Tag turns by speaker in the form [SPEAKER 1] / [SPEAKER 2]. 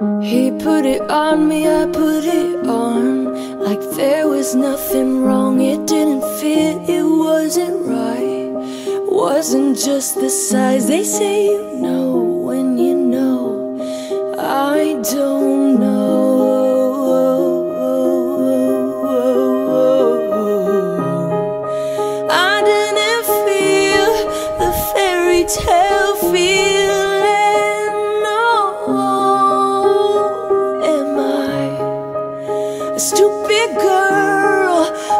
[SPEAKER 1] He put it on me, I put it on Like there was nothing wrong It didn't fit, it wasn't right Wasn't just the size They say you know when you know I don't know I didn't feel the fairy tale feeling. Stupid girl?